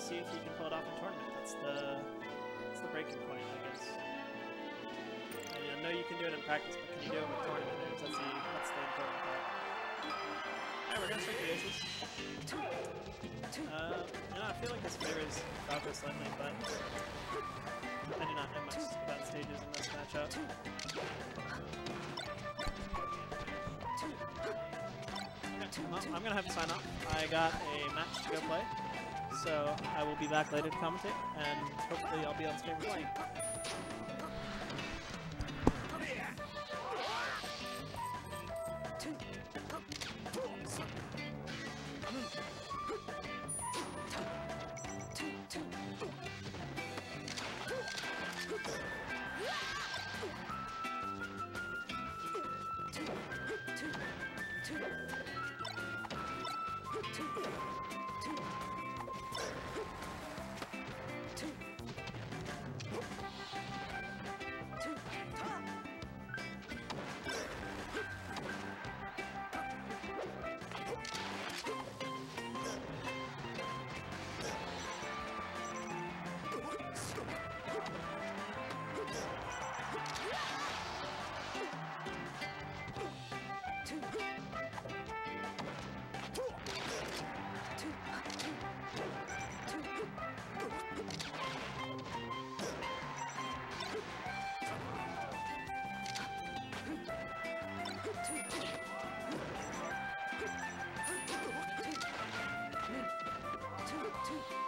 we'll see if he can pull it off in tournament. That's the that's the breaking point, I guess. And I know you can do it in practice, but can you do it with tournament moves? That's the that's the important part. Alright, we're gonna switch the aces. Uh, you know, I feel like this favors Falco slightly, but I do not know much about stages in this matchup. I'm gonna have to sign off. I got a match to go play, so I will be back later to commentate, and hopefully I'll be on stream with Two. Two.